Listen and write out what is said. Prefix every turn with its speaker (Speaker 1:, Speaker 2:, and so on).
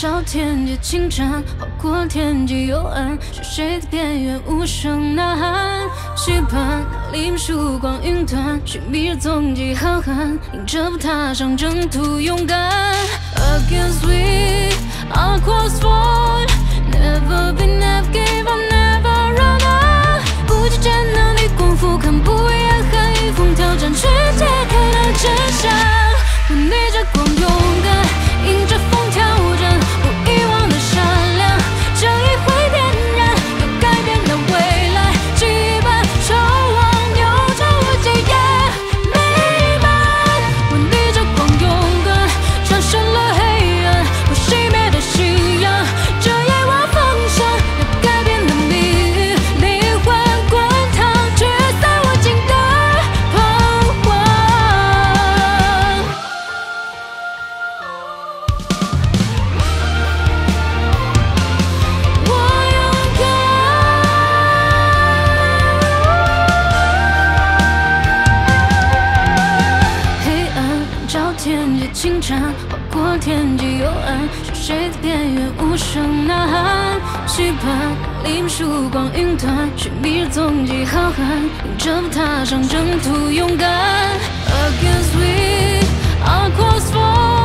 Speaker 1: 照天际清晨，划过天际幽暗，是谁在边缘无声呐喊？期盼那黎明曙光云端，寻觅着踪迹浩瀚，迎着风踏上征途勇敢。山，划过天际幽暗，是谁在边缘无声呐喊？期盼黎明曙光云端，寻觅着踪迹浩瀚，迎着风踏上征途勇敢。Against we, across fall.